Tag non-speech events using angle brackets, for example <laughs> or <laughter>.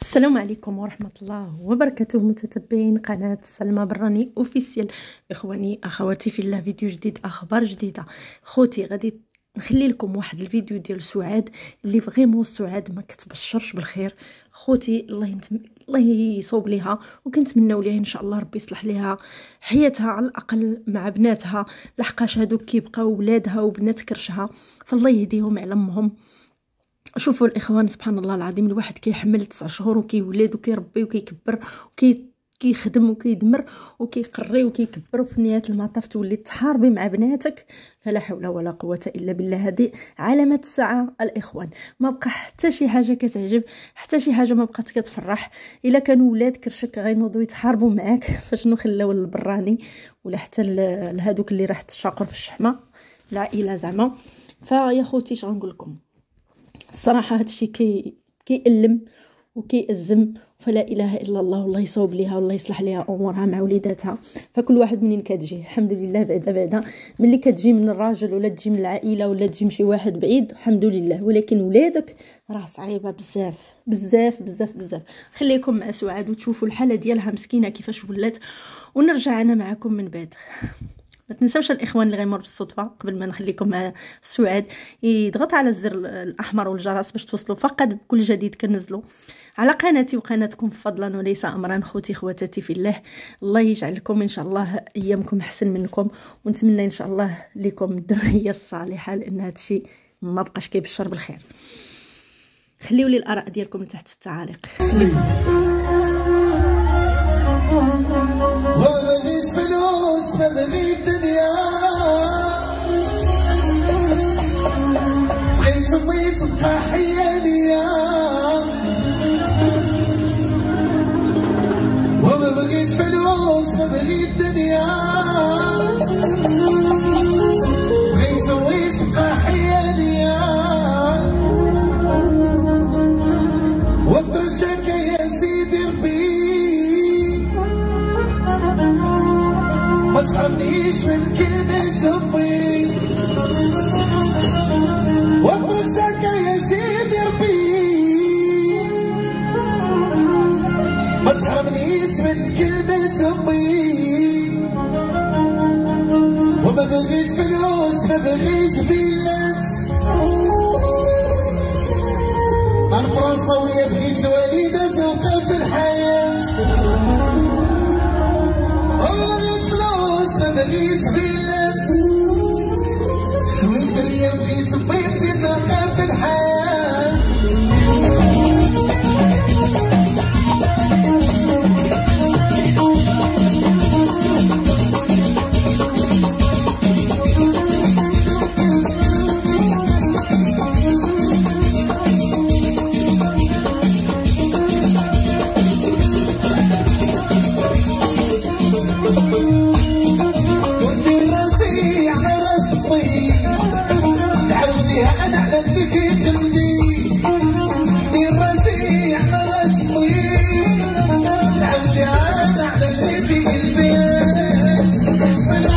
السلام عليكم ورحمة الله وبركاته متتبعين قناة سلمى براني officiel إخواني أخواتي في الله فيديو جديد أخبار جديدة. خوتي غادي نخلي لكم واحد الفيديو ديال سعاد اللي vraiment سعاد ما كتبشرش بالخير. خوتي الله ينتم... الله يصوب ليها وكنتمناو ليها إن شاء الله ربي يصلح ليها حياتها على الأقل مع بناتها. لحقاش هادوك كيبقاو ولادها وبنات كرشها فالله يهديهم على أمهم. شوفوا الإخوان سبحان الله العظيم الواحد كيحمل تسع شهور وكيولد وكيربي وكيكبر وكي كيخدم وكيدمر وكيقري وكيكبر وفي نهاية المطاف تولي تحاربي مع بناتك فلا حول ولا قوة إلا بالله. هذه علامة الساعة الإخوان. ما بقى حتى شي حاجة كتعجب حتى شي حاجة ما بقات كتفرح. إلا كانوا ولاد كرشك غينوضوا يتحاربوا معاك <laughs> فشنو خلاو البراني؟ ولا حتى لهادوك اللي راح تشاقر في الشحمة. العائله زعما. فيا خوتي اش غنقول لكم؟ الصراحه هادشي كي كيألم وكيأزم فلا إله إلا الله والله يصوب ليها والله يصلح ليها أمورها مع وليداتها. فكل واحد منين كتجي؟ الحمد لله بعدا بعدا. ملي كتجي من الراجل ولا تجي من العائلة ولا تجي من شي واحد بعيد الحمد لله. ولكن ولادك راه صعيبه بزاف بزاف بزاف بزاف. خليكم مع سعاد وتشوفوا الحالة ديالها مسكينة كيفاش ولات ونرجع أنا معكم من بعد. ما تنساوش الإخوان اللي غيمر بالصدفة قبل ما نخليكم مع سعاد. يضغط على الزر الأحمر والجرس باش توصلوا فقط بكل جديد كنزلوا على قناتي وقناتكم فضلا وليس امرا. خوتي خواتاتي في الله الله يجعلكم إن شاء الله أيامكم أحسن منكم. ونتمنى إن شاء الله لكم الدريه الصالحة لأن هذا الشيء ما بقاش كيبشر بالخير. خليوا لي الأراء ديالكم تحت في التعاليق. الضحية ليا وما بغيت فلوس ما بغيت دنيا بغيت سميت الضحية ليا وترشاك يا سيدي ربي ما تحرمنيش من كلمة أمي بغيت فلوس ما بغيت فيلات أنا فرنساوية بغيت الوالدة توقف الحياة. بغيت بلاد. سويسرية بغيت بغيتي تلقى في الحياة. بغيت